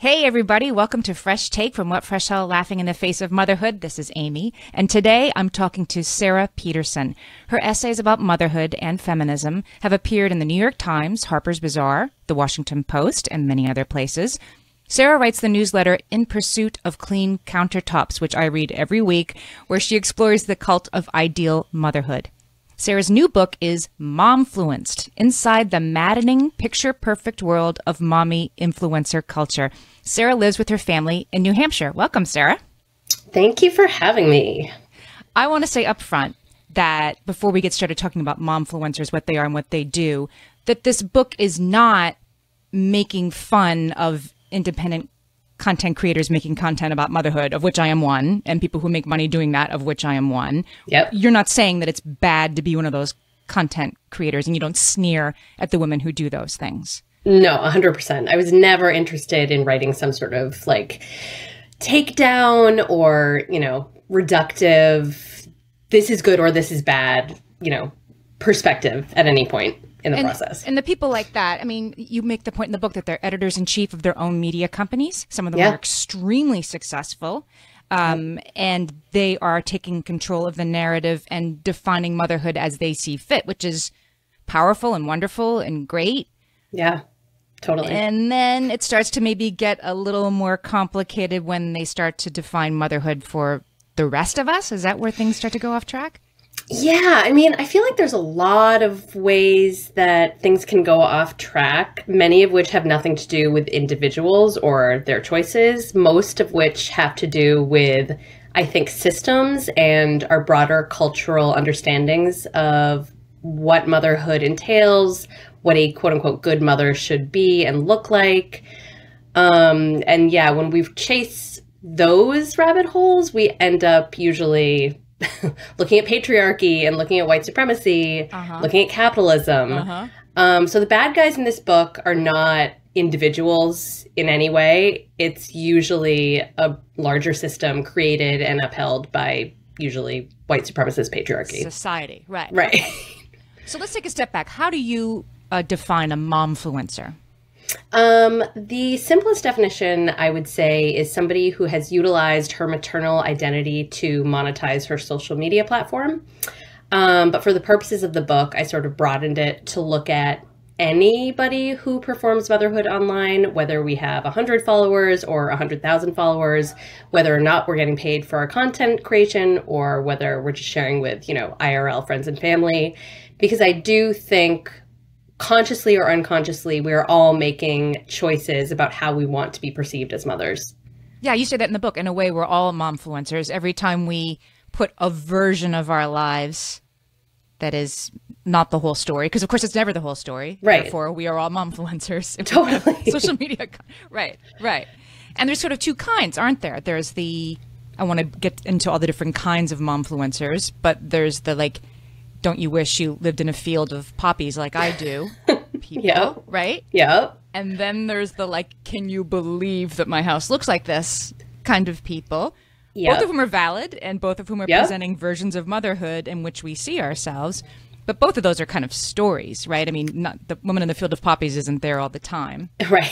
Hey, everybody. Welcome to Fresh Take from What Fresh Hell Laughing in the Face of Motherhood. This is Amy. And today I'm talking to Sara Petersen. Her essays about motherhood and feminism have appeared in the New York Times, Harper's Bazaar, the Washington Post, and many other places. Sara writes the newsletter In Pursuit of Clean Countertops, which I read every week, where she explores the cult of ideal motherhood. Sara's new book is Momfluenced Inside the Maddening, Picture Perfect World of Mommy Influencer Culture. Sara lives with her family in New Hampshire. Welcome, Sara. Thank you for having me. I want to say up front that before we get started talking about momfluencers, what they are and what they do, that this book is not making fun of independent content creators making content about motherhood, of which I am one, and people who make money doing that, of which I am one. Yep. You're not saying that it's bad to be one of those content creators and you don't sneer at the women who do those things. No, 100%. I was never interested in writing some sort of like takedown or, you know, reductive, this is good or this is bad, you know, perspective at any point in the and, process. And the people like that, I mean, you make the point in the book that they're editors in chief of their own media companies. Some of them Yeah. are extremely successful. Um, and they are taking control of the narrative and defining motherhood as they see fit, which is powerful and wonderful and great. yeah, totally. And then it starts to maybe get a little more complicated when they start to define motherhood for the rest of us. Is that where things start to go off track? Yeah, I mean, I feel like there's a lot of ways that things can go off track, many of which have nothing to do with individuals or their choices, most of which have to do with, I think, systems and our broader cultural understandings of what motherhood entails, what a quote unquote good mother should be and look like. Um, and yeah, when we chase those rabbit holes, we end up usually looking at patriarchy and looking at white supremacy, looking at capitalism. Um, so the bad guys in this book are not individuals in any way. It's usually a larger system created and upheld by usually white supremacist patriarchy. Society, right. Right. So let's take a step back. How do you uh, define a momfluencer? Um, the simplest definition I would say is somebody who has utilized her maternal identity to monetize her social media platform. Um, but for the purposes of the book, I sort of broadened it to look at anybody who performs motherhood online, whether we have 100 followers or 100,000 followers, whether or not we're getting paid for our content creation or whether we're just sharing with, you know, IRL friends and family. Because I do think consciously or unconsciously, we're all making choices about how we want to be perceived as mothers. Yeah, you say that in the book. In a way, we're all mom influencers. Every time we put a version of our lives that is not the whole story, because of course it's never the whole story. Right. Therefore, we are all mom influencers. Totally. Social media. Right, right. And there's sort of two kinds, aren't there? There's the, I want to get into all the different kinds of mom influencers, but there's the like, don't you wish you lived in a field of poppies like I do? People, Yeah. right? Yep. And then there's the like, can you believe that my house looks like this kind of people. Yep. Both of whom are valid and both of whom are Yep. presenting versions of motherhood in which we see ourselves. But both of those are kind of stories, right? I mean, not the woman in the field of poppies isn't there all the time. Right.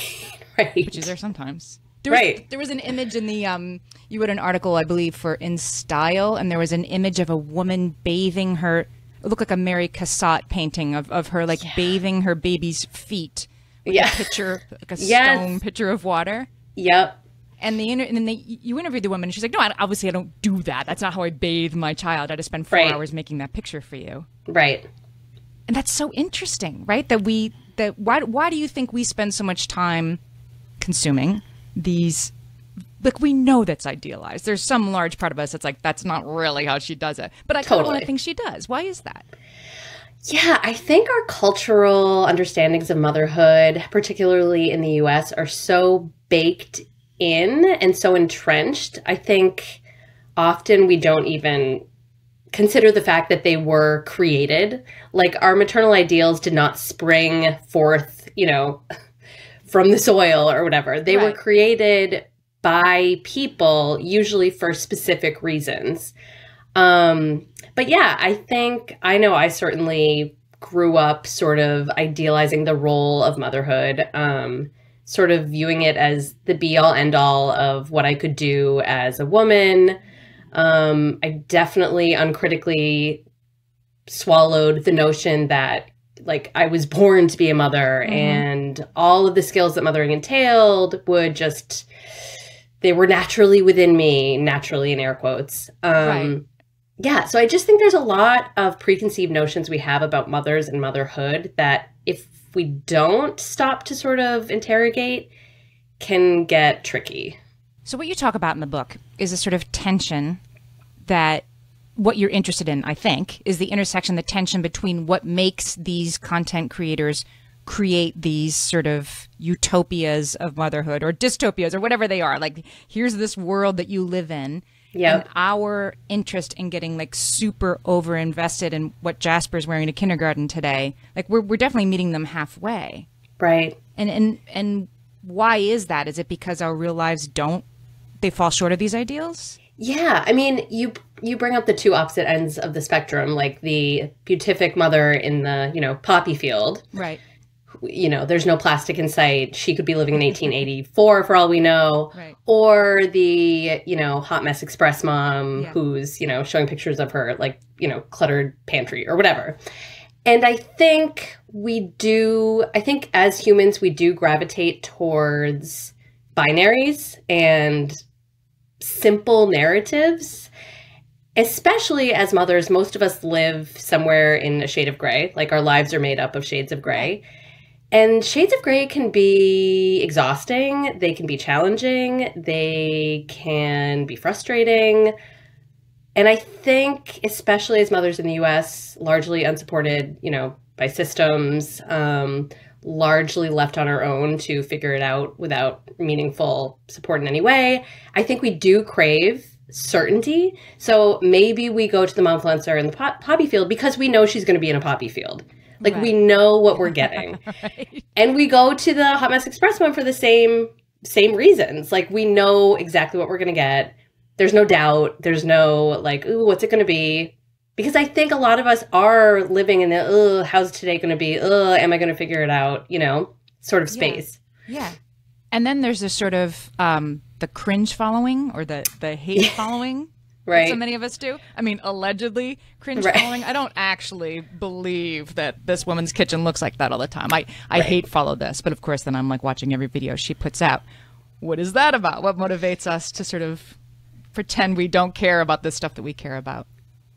Right. She's there sometimes. There was, Right. There was an image in the um. You wrote an article, I believe, for In Style, and there was an image of a woman bathing her. It looked like a Mary Cassatt painting of, of her like bathing her baby's feet. With Yeah. a pitcher, like a Yes. stone pitcher of water. Yep. And the inter- and then they, you interviewed the woman, and she's like, "No, I, obviously I don't do that. That's not how I bathe my child. I just spend four Right. hours making that picture for you." Right. And that's so interesting, right? That we that why why do you think we spend so much time consuming these like we know that's idealized. There's some large part of us that's like that's not really how she does it. But I kind of want to think she does. Why is that? Yeah, I think our cultural understandings of motherhood, particularly in the US, are so baked in and so entrenched. I think often we don't even consider the fact that they were created. Like our maternal ideals did not spring forth, you know, from the soil or whatever. They were created by people, usually for specific reasons. Um, but yeah, I think I know I certainly grew up sort of idealizing the role of motherhood. Um, sort of viewing it as the be all end all of what I could do as a woman. Um, I definitely uncritically swallowed the notion that like I was born to be a mother Mhm. and all of the skills that mothering entailed would just they were naturally within me, naturally in air quotes. Um Right. yeah, so I just think there's a lot of preconceived notions we have about mothers and motherhood that if we don't stop to sort of interrogate can get tricky. So, what you talk about in the book is a sort of tension that what you're interested in, I think, is the intersection, the tension between what makes these content creators create these sort of utopias of motherhood or dystopias or whatever they are. Like, here's this world that you live in. Yep. And our interest in getting like super over invested in what Jasper's wearing to kindergarten today, like we're we're definitely meeting them halfway. Right. And and and why is that? Is it because our real lives don't they fall short of these ideals? Yeah, I mean, you you bring up the two opposite ends of the spectrum, like the beatific mother in the you know poppy field. Right. You know, there's no plastic in sight. She could be living in 1884 for all we know. Right. Or the you know hot mess express mom Yeah. who's you know showing pictures of her like you know cluttered pantry or whatever. And I think we do. I think as humans, we do gravitate towards binaries and simple narratives especially as mothers most of us live somewhere in a shade of gray like our lives are made up of shades of gray and shades of gray can be exhausting they can be challenging they can be frustrating and i think especially as mothers in the us largely unsupported you know by systems um, largely left on our own to figure it out without meaningful support in any way. I think we do crave certainty. So maybe we go to the mom momfluencer in the pop- poppy field because we know she's going to be in a poppy field. Like we know what we're getting. right. and we go to the Hot Mess Express one for the same same reasons. Like we know exactly what we're going to get. There's no doubt. There's no like, ooh, what's it going to be? Because I think a lot of us are living in the, ugh, how's today going to be? Ugh, am I going to figure it out? You know, sort of Yeah. space. Yeah. And then there's this sort of um the cringe following or the the hate following. Right. So many of us do. I mean, allegedly cringe Right. following. I don't actually believe that this woman's kitchen looks like that all the time. I I hate follow this, but of course then I'm like watching every video she puts out. What is that about? What motivates us to sort of pretend we don't care about this stuff that we care about?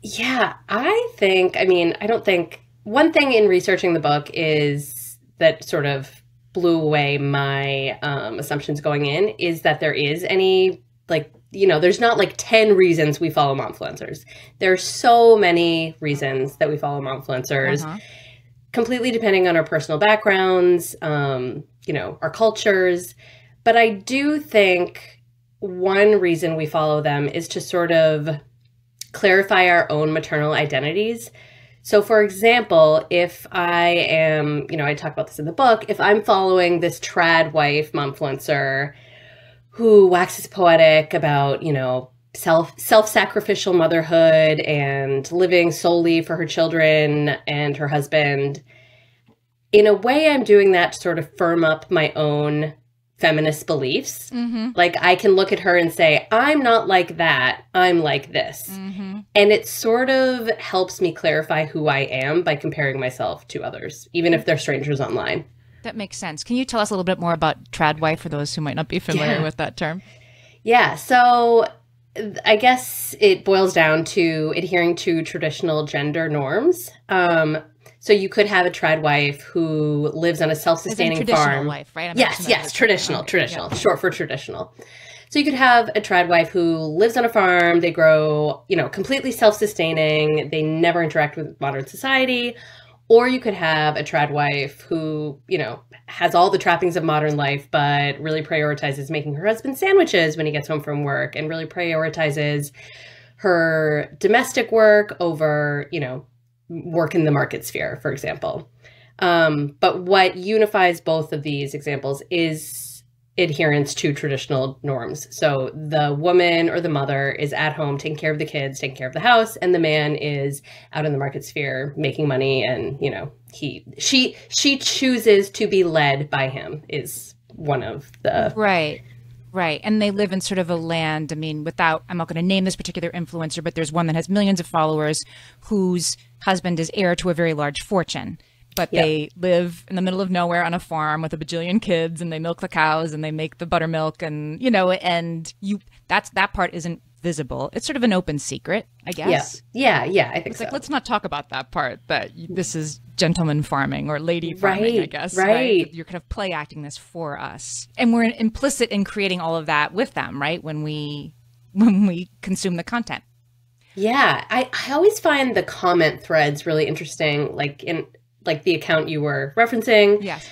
Yeah, I think, I mean, I don't think one thing in researching the book is that sort of blew away my um, assumptions going in is that there is any, like, you know, there's not like 10 reasons we follow momfluencers. There are so many reasons that we follow momfluencers, Uh-huh. completely depending on our personal backgrounds, um, you know, our cultures. But I do think one reason we follow them is to sort of clarify our own maternal identities. So, for example, if I am, you know, I talk about this in the book, if I'm following this trad wife momfluencer who waxes poetic about, you know, self self sacrificial motherhood and living solely for her children and her husband, in a way, I'm doing that to sort of firm up my own feminist beliefs. Mm-hmm. Like I can look at her and say, I'm not like that. I'm like this. Mm-hmm. And it sort of helps me clarify who I am by comparing myself to others, even if they're strangers online. That makes sense. Can you tell us a little bit more about trad wife for those who might not be familiar Yeah. with that term? Yeah, so I guess it boils down to adhering to traditional gender norms. Um, so you could have a trad wife who lives on a self-sustaining traditional farm. life, right? I'm Yes, yes, traditional, traditional, yeah. short for traditional. So you could have a trad wife who lives on a farm, they grow, you know, completely self-sustaining, they never interact with modern society, or you could have a trad wife who, you know, has all the trappings of modern life but really prioritizes making her husband sandwiches when he gets home from work and really prioritizes her domestic work over, you know, work in the market sphere, for example. Um, but what unifies both of these examples is adherence to traditional norms. So the woman or the mother is at home taking care of the kids, taking care of the house, and the man is out in the market sphere making money and, you know, he she she chooses to be led by him is one of the right Right. And they live in sort of a land, I mean, without, I'm not going to name this particular influencer, but there's one that has millions of followers whose husband is heir to a very large fortune. But yep. they live in the middle of nowhere on a farm with a bajillion kids and they milk the cows and they make the buttermilk and, you know, and you, that's, that part isn't visible. It's sort of an open secret, I guess. Yeah, yeah, yeah I think it's so. like let's not talk about that part. That this is gentleman farming or lady farming, right, I guess. Right. right. You're kind of play acting this for us, and we're implicit in creating all of that with them, right? When we when we consume the content. Yeah, I, I always find the comment threads really interesting, like in like the account you were referencing. Yes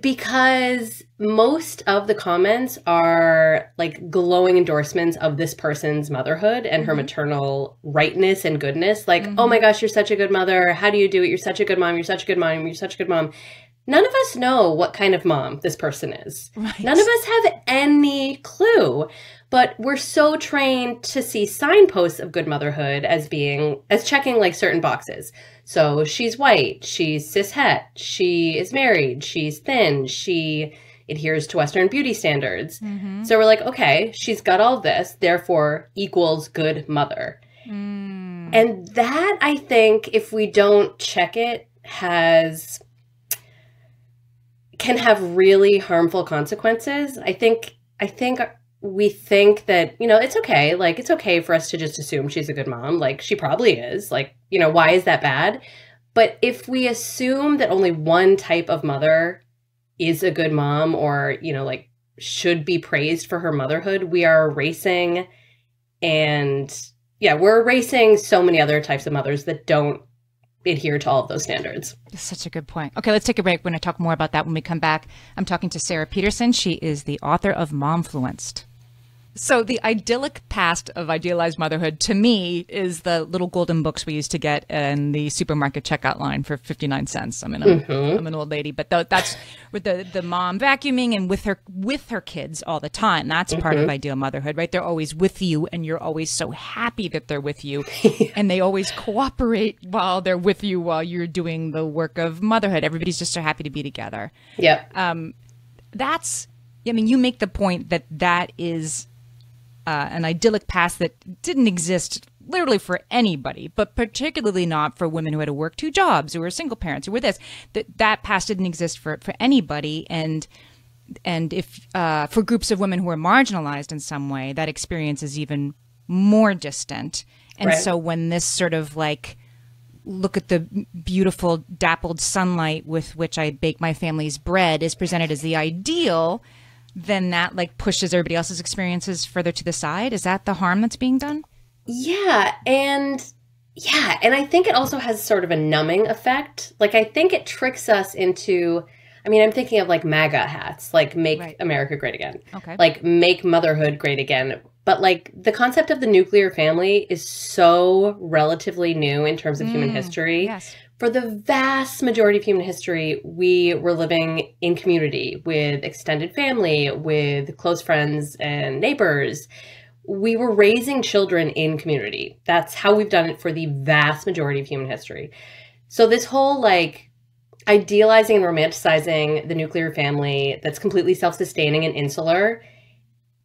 because most of the comments are like glowing endorsements of this person's motherhood and mm-hmm. her maternal rightness and goodness. Like, mm-hmm. oh my gosh, you're such a good mother. How do you do it? You're such a good mom. You're such a good mom. You're such a good mom. None of us know what kind of mom this person is. Right. None of us have any clue. But we're so trained to see signposts of good motherhood as being, as checking like certain boxes. So she's white, she's cishet, she is married, she's thin, she adheres to Western beauty standards. Mm-hmm. So we're like, okay, she's got all this, therefore equals good mother. Mm. And that, I think, if we don't check it, has can have really harmful consequences. I think I think we think that, you know, it's okay. Like, it's okay for us to just assume she's a good mom. Like, she probably is. Like, you know, why is that bad? But if we assume that only one type of mother is a good mom or, you know, like should be praised for her motherhood, we are erasing and yeah, we're erasing so many other types of mothers that don't adhere to all of those standards. Such a good point. Okay, let's take a break. We're going to talk more about that when we come back. I'm talking to Sara Petersen. She is the author of Momfluenced. So the idyllic past of idealized motherhood to me is the little golden books we used to get in the supermarket checkout line for 59 cents. I mean, I'm, mm-hmm. I'm an old lady, but that's with the, the mom vacuuming and with her, with her kids all the time. That's mm-hmm. part of mm-hmm. ideal motherhood, right? They're always with you and you're always so happy that they're with you and they always cooperate while they're with you while you're doing the work of motherhood. Everybody's just so happy to be together. Yeah. Um, that's, I mean, you make the point that that is uh, an idyllic past that didn't exist literally for anybody, but particularly not for women who had to work two jobs, who were single parents, who were this. That that past didn't exist for for anybody, and and if uh, for groups of women who are marginalized in some way, that experience is even more distant. And right. so when this sort of like look at the beautiful dappled sunlight with which I bake my family's bread is presented as the ideal, then that like pushes everybody else's experiences further to the side. Is that the harm that's being done? Yeah, and yeah, and I think it also has sort of a numbing effect. Like I think it tricks us into I mean, I'm thinking of like MAGA hats, like make right. America great again. Okay. Like make motherhood great again. But like the concept of the nuclear family is so relatively new in terms of mm, human history. Yes for the vast majority of human history, we were living in community with extended family, with close friends and neighbors. We were raising children in community. That's how we've done it for the vast majority of human history. So, this whole like idealizing and romanticizing the nuclear family that's completely self sustaining and insular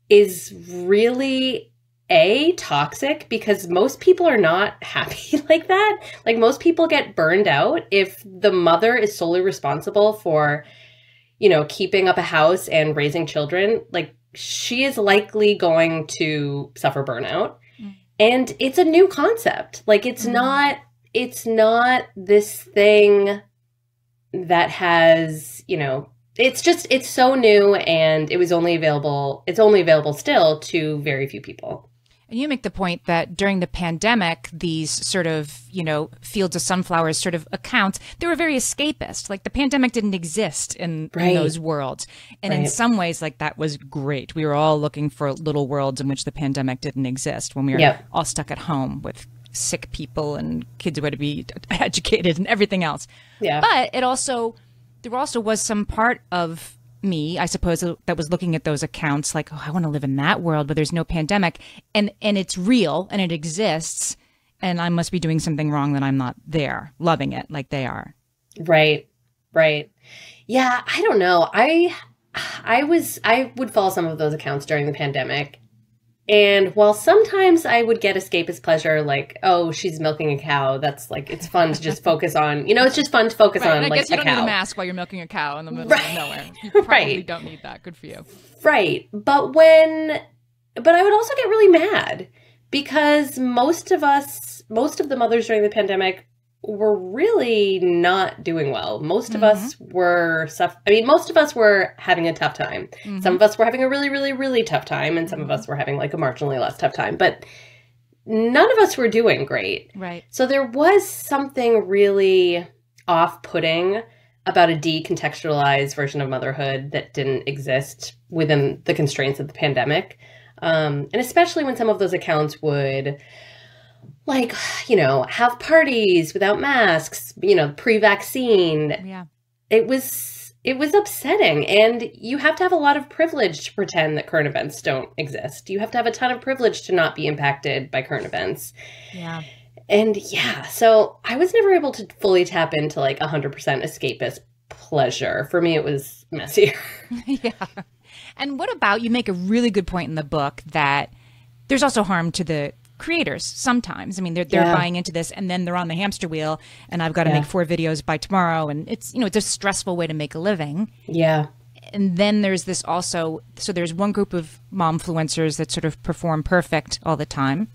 is really a toxic because most people are not happy like that. Like most people get burned out if the mother is solely responsible for you know keeping up a house and raising children. Like she is likely going to suffer burnout. Mm. and it's a new concept. Like it's mm. not it's not this thing that has you know it's just it's so new and it was only available it's only available still to very few people and you make the point that during the pandemic, these sort of, you know, fields of sunflowers sort of accounts, they were very escapist. Like the pandemic didn't exist in, right. in those worlds. And right. in some ways, like that was great. We were all looking for little worlds in which the pandemic didn't exist when we were yep. all stuck at home with sick people and kids who had to be educated and everything else. Yeah. But it also, there also was some part of me, I suppose, uh, that was looking at those accounts like, oh, I want to live in that world where there's no pandemic, and and it's real and it exists, and I must be doing something wrong that I'm not there, loving it like they are. Right, right. Yeah, I don't know. I I was I would follow some of those accounts during the pandemic. And while sometimes I would get escapist pleasure, like, oh, she's milking a cow, that's like, it's fun to just focus on, you know, it's just fun to focus right, on, I like, guess you don't cow. need a mask while you're milking a cow in the middle Right. of nowhere. You probably Right. don't need that. Good for you. Right. But when, but I would also get really mad because most of us, most of the mothers during the pandemic were really not doing well. Most of us were, suff- I mean, most of us were having a tough time. Mhm. Some of us were having a really, really, really tough time, and some of us were having like a marginally less tough time. But none of us were doing great. Right. So there was something really off putting about a decontextualized version of motherhood that didn't exist within the constraints of the pandemic. Um, and especially when some of those accounts would, like, you know, have parties without masks, you know, pre vaccine. Yeah. It was. It was upsetting, and you have to have a lot of privilege to pretend that current events don't exist. You have to have a ton of privilege to not be impacted by current events. Yeah. And yeah, so I was never able to fully tap into like 100% escapist pleasure. For me, it was messier. yeah. And what about you make a really good point in the book that there's also harm to the creators sometimes. I mean, they're they're Yeah. buying into this and then they're on the hamster wheel and I've got to Yeah. make four videos by tomorrow and it's you know, it's a stressful way to make a living. Yeah. And then there's this also so there's one group of mom influencers that sort of perform perfect all the time.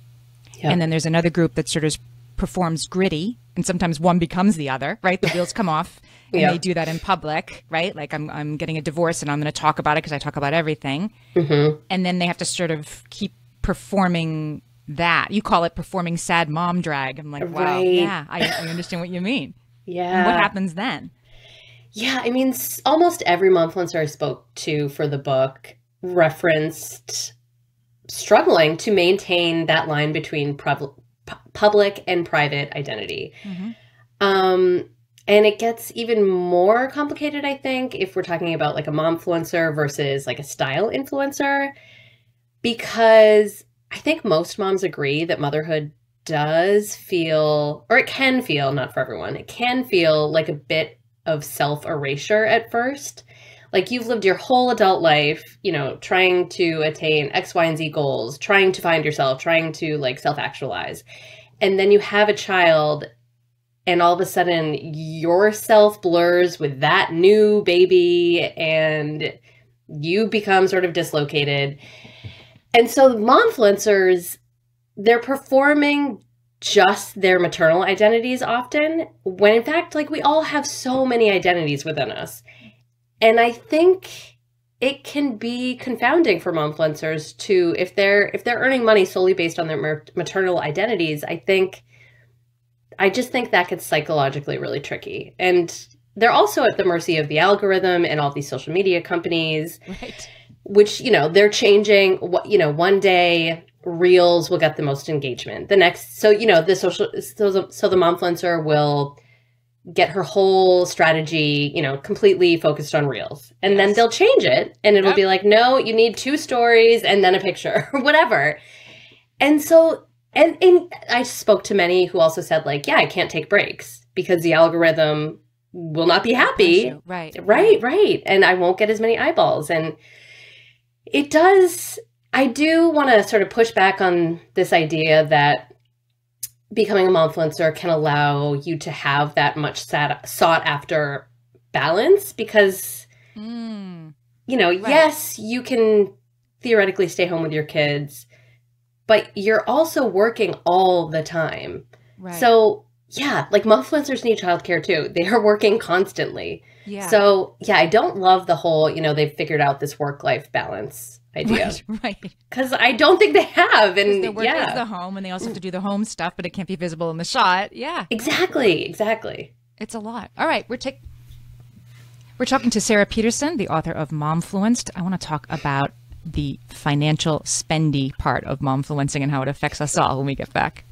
Yeah. And then there's another group that sort of performs gritty, and sometimes one becomes the other, right? The wheels come off, and Yeah. they do that in public, right? Like I'm, I'm getting a divorce, and I'm going to talk about it because I talk about everything. Mm-hmm. And then they have to sort of keep performing that. You call it performing sad mom drag. I'm like, wow, Right. yeah, I, I understand what you mean. Yeah. And what happens then? Yeah, I mean, almost every momfluencer I spoke to for the book referenced struggling to maintain that line between pub- public and private identity. Mhm. Um, and it gets even more complicated, I think, if we're talking about like a momfluencer versus like a style influencer, because I think most moms agree that motherhood does feel, or it can feel, not for everyone, it can feel like a bit of self erasure at first. Like you've lived your whole adult life, you know, trying to attain X, Y, and Z goals, trying to find yourself, trying to like self actualize. And then you have a child, and all of a sudden yourself blurs with that new baby, and you become sort of dislocated. And so the momfluencers, they're performing just their maternal identities often, when in fact, like we all have so many identities within us. And I think it can be confounding for momfluencers to if they're if they're earning money solely based on their maternal identities. I think I just think that gets psychologically really tricky. And they're also at the mercy of the algorithm and all these social media companies Right. Which you know they're changing what you know one day reels will get the most engagement the next so you know the social so the, so the momfluencer will get her whole strategy you know completely focused on reels and then they'll change it and it'll Yep. be like no you need two stories and then a picture or whatever and so and, and i spoke to many who also said like yeah i can't take breaks because the algorithm will not be happy Right. Right, right. And I won't get as many eyeballs. And it does, I do want to sort of push back on this idea that becoming a momfluencer can allow you to have that much sat- sought after balance because, Mm. you know, yes, you can theoretically stay home with your kids, but you're also working all the time. Right. So, yeah, like momfluencers need childcare too. They are working constantly. yeah. So, yeah, I don't love the whole, you know, they've figured out this work life balance idea Right, right. because I don't think they have. And work yeah, the home, and they also have to do the home stuff, but it can't be visible in the shot. Yeah, exactly, exactly. it's a lot. All right, we're take we're talking to Sara Petersen, the author of Momfluenced. I want to talk about the financial spendy part of momfluencing and how it affects us all when we get back.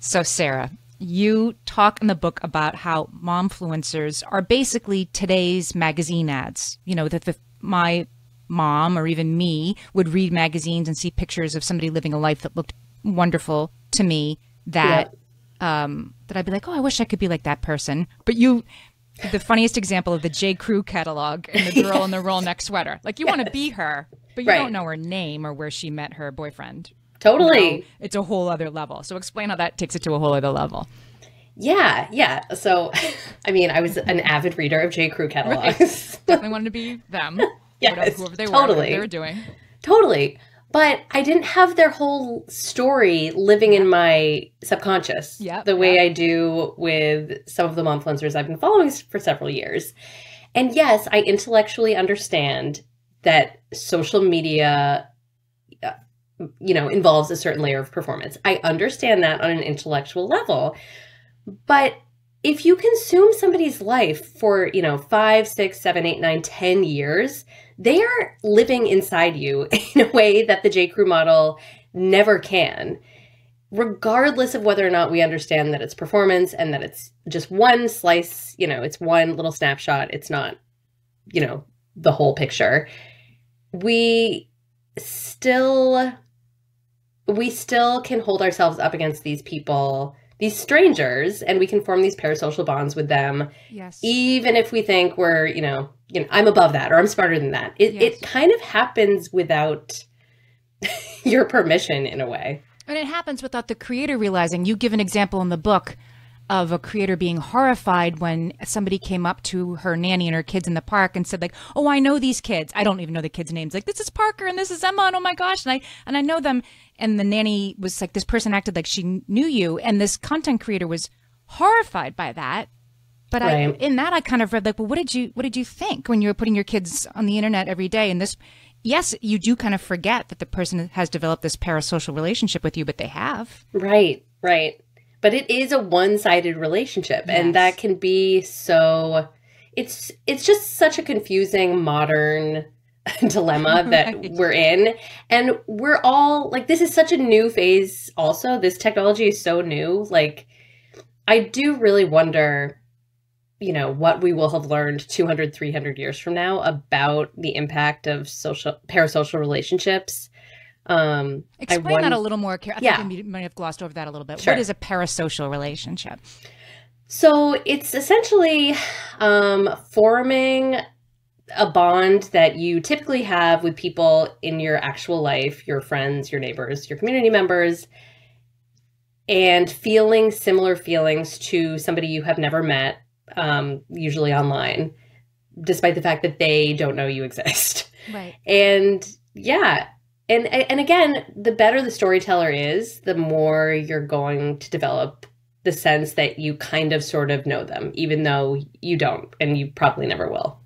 So, Sara, you talk in the book about how momfluencers are basically today's magazine ads. You know, that the, my mom or even me would read magazines and see pictures of somebody living a life that looked wonderful to me that um that I'd be like, "Oh, I wish I could be like that person." But you the funniest example of the J. Crew catalog and the girl in the roll neck sweater. Like you yes. want to be her, but you right. don't know her name or where she met her boyfriend. Totally. It's a whole other level. So explain how that takes it to a whole other level. Yeah, yeah. So, I mean, I was an avid reader of J. Crew catalogs. Right. Definitely wanted to be them. yes, whoever they totally. were, they were doing. Totally. But I didn't have their whole story living in my subconscious yep, the way yep. I do with some of the momfluencers I've been following for several years. And yes, I intellectually understand that social media you know involves a certain layer of performance. I understand that on an intellectual level. But if you consume somebody's life for, you know, five, six, seven, eight, nine, ten years, they are living inside you in a way that the J. Crew model never can. Regardless of whether or not we understand that it's performance and that it's just one slice, you know, it's one little snapshot, it's not, you know, the whole picture. We still we still can hold ourselves up against these people these strangers and we can form these parasocial bonds with them. Yes. Even if we think we're, you know, you know, I'm above that or I'm smarter than that. It yes. it kind of happens without your permission in a way. And it happens without the creator realizing. You give an example in the book of a creator being horrified when somebody came up to her nanny and her kids in the park and said like, "Oh, I know these kids. I don't even know the kids' names. Like, this is Parker and this is Emma and oh my gosh, and I and I know them." And the nanny was like, "This person acted like she knew you," and this content creator was horrified by that. But right. I, in that, I kind of read like, well, what did you what did you think when you were putting your kids on the internet every day? And this, yes, you do kind of forget that the person has developed this parasocial relationship with you, but they have. Right, right but it is a one-sided relationship yes. and that can be so it's it's just such a confusing modern dilemma that right. we're in and we're all like this is such a new phase also this technology is so new like i do really wonder you know what we will have learned 200 300 years from now about the impact of social parasocial relationships um, Explain won- that a little more. I yeah. think we might have glossed over that a little bit. Sure. What is a parasocial relationship? So it's essentially um, forming a bond that you typically have with people in your actual life, your friends, your neighbors, your community members, and feeling similar feelings to somebody you have never met, um, usually online, despite the fact that they don't know you exist. Right. And yeah, and and again, the better the storyteller is, the more you're going to develop the sense that you kind of sort of know them, even though you don't, and you probably never will.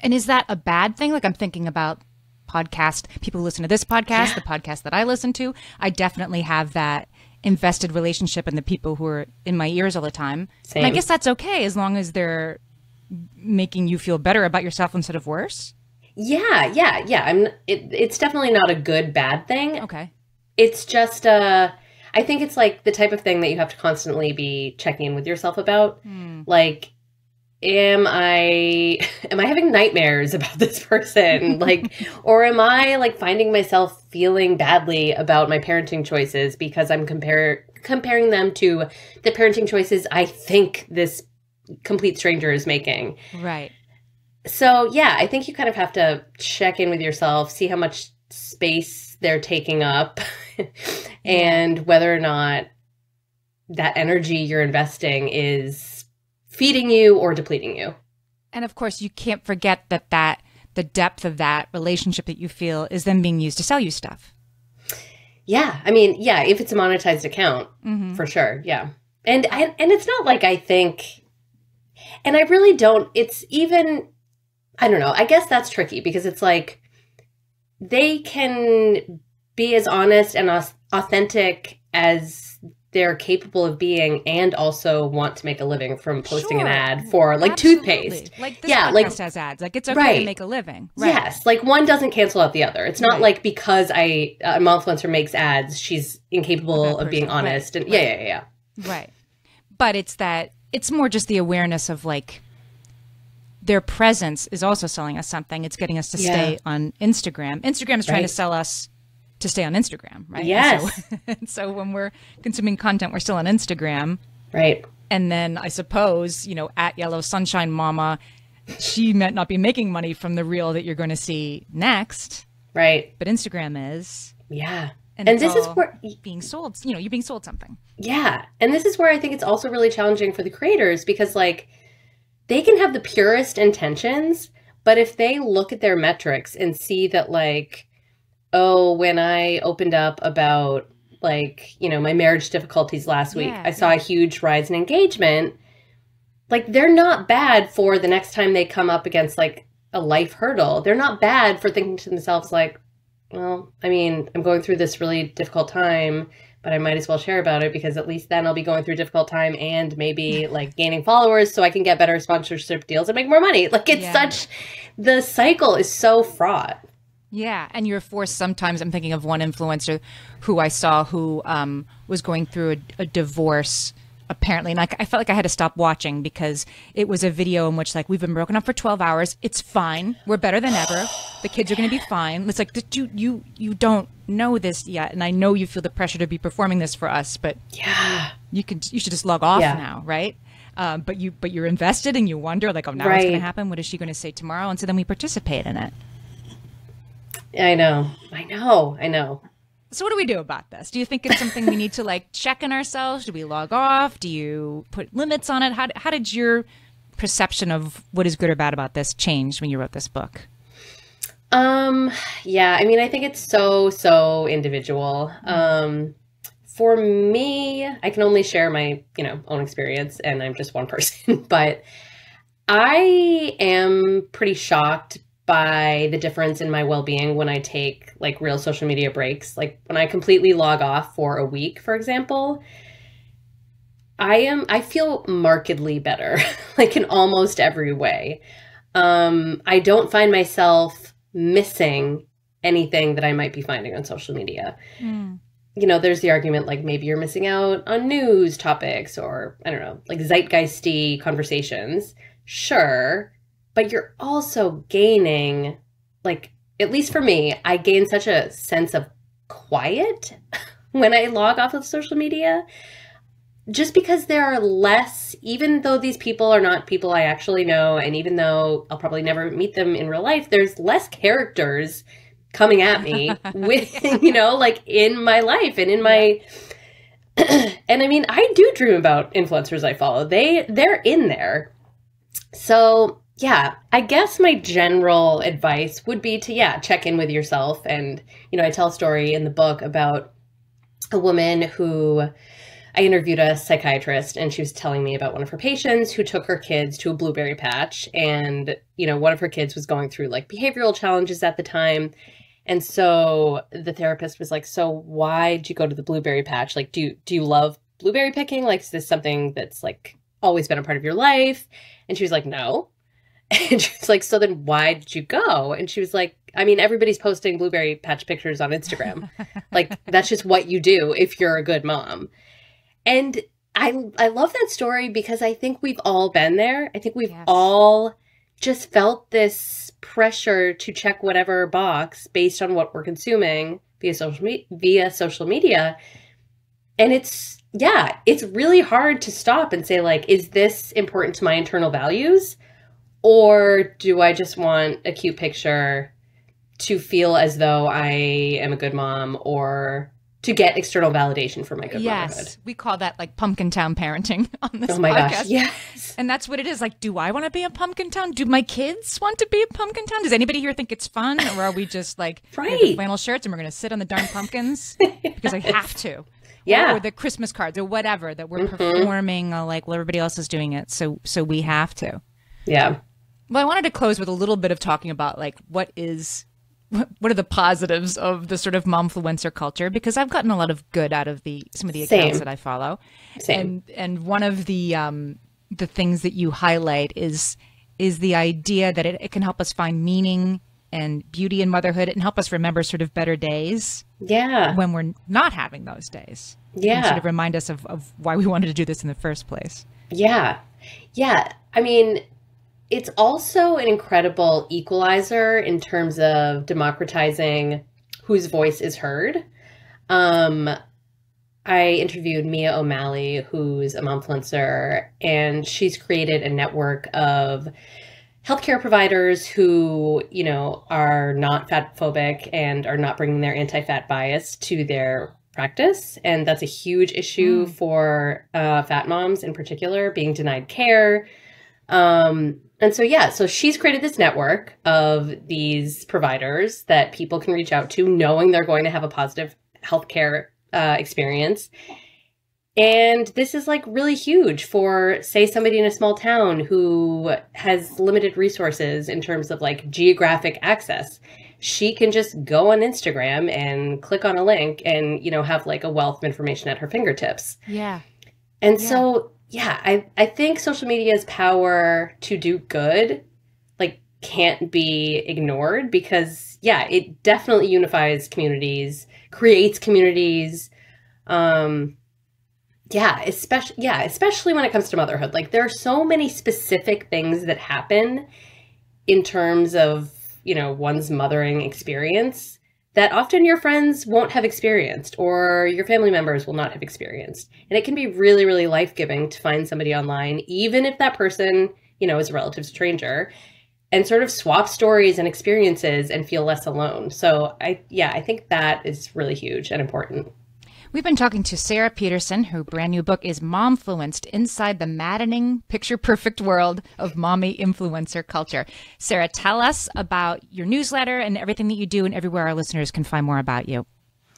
And is that a bad thing? Like I'm thinking about podcast people listen to this podcast, yeah. the podcast that I listen to. I definitely have that invested relationship in the people who are in my ears all the time. Same. And I guess that's okay as long as they're making you feel better about yourself instead of worse. Yeah, yeah, yeah. I'm. It, it's definitely not a good bad thing. Okay. It's just uh I think it's like the type of thing that you have to constantly be checking in with yourself about. Hmm. Like, am I am I having nightmares about this person? like, or am I like finding myself feeling badly about my parenting choices because I'm compare comparing them to the parenting choices I think this complete stranger is making. Right so yeah, I think you kind of have to check in with yourself, see how much space they're taking up, and whether or not that energy you're investing is feeding you or depleting you. And of course, you can't forget that that the depth of that relationship that you feel is then being used to sell you stuff. Yeah, I mean, yeah, if it's a monetized account, mm-hmm. for sure, yeah. And I, and it's not like I think and I really don't it's even I don't know. I guess that's tricky because it's like they can be as honest and authentic as they're capable of being and also want to make a living from posting sure. an ad for like Absolutely. toothpaste. Like this yeah, like has ads. Like it's okay right. to make a living. Right. Yes, like one doesn't cancel out the other. It's not right. like because I uh, a influencer makes ads, she's incapable of being honest and yeah, yeah, yeah, yeah. Right. But it's that it's more just the awareness of like their presence is also selling us something. It's getting us to yeah. stay on Instagram. Instagram is trying right. to sell us to stay on Instagram, right? Yes. So, so, when we're consuming content, we're still on Instagram. Right. And then I suppose, you know, at Yellow Sunshine Mama, she might not be making money from the reel that you're going to see next. Right. But Instagram is. Yeah. And, And this is where- being sold, you know, you're being sold something. Yeah. And this is where I think it's also really challenging for the creators because, like, they can have the purest intentions, but if they look at their metrics and see that, like, oh, when I opened up about, like, you know, my marriage difficulties last week, Yeah, I saw a huge rise in engagement. Like, they're not bad for the next time they come up against, like, a life hurdle. They're not bad for thinking to themselves, like, well, I mean, I'm going through this really difficult time but I might as well share about it because at least then I'll be going through a difficult time and maybe like gaining followers so I can get better sponsorship deals and make more money. Like it's Yeah. such the cycle is so fraught. Yeah, and you're forced sometimes. I'm thinking of one influencer who I saw who um, was going through a, a divorce. Apparently, and like I felt like I had to stop watching because it was a video in which like we've been broken up for 12 hours. It's fine. We're better than ever. The kids are going to be fine. It's like did you you you don't know this yet, and I know you feel the pressure to be performing this for us, but Yeah. you could you should just log off Yeah. now, right? Um, but you but you're invested and you wonder like oh now what's going to happen? What is she going to say tomorrow? And so then we participate in it. I know. I know. I know. So what do we do about this? Do you think it's something we need to like check in ourselves? Do we log off? Do you put limits on it? How how did your perception of what is good or bad about this change when you wrote this book? Um yeah, I mean I think it's so so individual. Um for me, I can only share my, you know, own experience and I'm just one person, but I am pretty shocked by the difference in my well-being when I take like real social media breaks. Like when I completely log off for a week, for example, I am I feel markedly better, like in almost every way. Um I don't find myself missing anything that I might be finding on social media you know, there's the argument like maybe you're missing out on news topics or I don't know, like zeitgeisty conversations. Sure, but you're also gaining like at least for me, I gain such a sense of quiet when I log off of social media. Just because there are less, even though these people are not people I actually know, and even though I'll probably never meet them in real life, there's less characters coming at me with you know like in my life and in my and i mean i do dream about influencers i follow they they're in there so yeah i guess my general advice would be to yeah check in with yourself. And you know i tell a story in the book about a woman who I interviewed a psychiatrist and she was telling me about one of her patients who took her kids to a blueberry patch. And you know one of her kids was going through like behavioral challenges at the time. And so the therapist was like so why did you go to the blueberry patch? Like do you do you love blueberry picking? Like is this something that's like always been a part of your life? And she was like no and she was like so then why did you go? And she was like i mean everybody's posting blueberry patch pictures on instagram. Like that's just what you do if you're a good mom. And i i love that story because i think we've all been there. I think we've Yes. all just felt this pressure to check whatever box based on what we're consuming via social me- via social media. And it's yeah it's really hard to stop and say like is this important to my internal values or do i just want a cute picture to feel as though i am a good mom or to get external validation for my good motherhood yes, we call that like pumpkin town parenting on this oh my podcast. gosh yes And that's what it is. Like, do I want to be a pumpkin town? Do my kids want to be a pumpkin town? Does anybody here think it's fun, or are we just like we have the Right. flannel shirts and we're going to sit on the darn pumpkins because I have to? Yeah. Mm-hmm. or the Christmas cards or whatever that we're performing uh, like well everybody else is doing it, so so we have to. yeah Well, I wanted to close with a little bit of talking about like what is what are the positives of the sort of momfluencer culture because I've gotten a lot of good out of the some of the accounts Same. that I follow. Same. And and one of the um the things that you highlight is is the idea that it, it can help us find meaning and beauty in motherhood and help us remember sort of better days yeah when we're not having those days. And Yeah. sort of remind us of, of why we wanted to do this in the first place. Yeah. Yeah. I mean, it's also an incredible equalizer in terms of democratizing whose voice is heard. Um, I interviewed Mia O'Malley, who's a momfluencer, and she's created a network of healthcare providers who, you know, are not fat phobic and are not bringing their anti-fat bias to their practice, and that's a huge issue mm. for uh, fat moms in particular, being denied care. Um, and so, yeah, so she's created this network of these providers that people can reach out to, knowing they're going to have a positive healthcare uh, experience. And this is like really huge for, say, somebody in a small town who has limited resources in terms of like geographic access. She can just go on Instagram and click on a link and, you know, have like a wealth of information at her fingertips. Yeah. And yeah. so, yeah, I, I think social media's power to do good like can't be ignored because yeah, it definitely unifies communities, creates communities. Um yeah especially yeah especially when it comes to motherhood like there are so many specific things that happen in terms of you know one's mothering experience that often your friends won't have experienced or your family members will not have experienced. And it can be really really life-giving to find somebody online even if that person you know is a relative stranger and sort of swap stories and experiences and feel less alone. So i yeah i think that is really huge and important We've been talking to Sara Petersen, her brand new book is Momfluenced Inside the Maddening Picture Perfect World of Mommy Influencer Culture. Sara, tell us about your newsletter and everything that you do and everywhere our listeners can find more about you.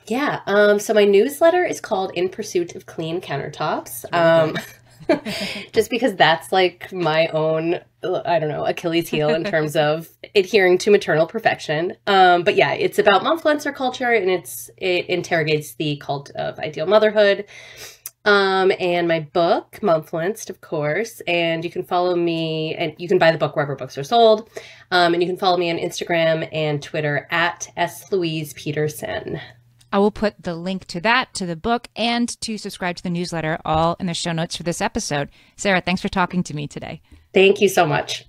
Yeah. Um, so my newsletter is called In Pursuit of Clean Countertops. Um, just because that's like my own I don't know, Achilles heel in terms of adhering to maternal perfection. Um, but yeah, it's about momfluencer culture and it's it interrogates the cult of ideal motherhood. Um, and my book, Momfluenced, of course. And you can follow me and you can buy the book wherever books are sold. Um, and you can follow me on Instagram and Twitter at S. Louise Petersen. I will put the link to that, to the book, and to subscribe to the newsletter all in the show notes for this episode. Sara, thanks for talking to me today. Thank you so much.